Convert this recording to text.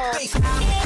Base.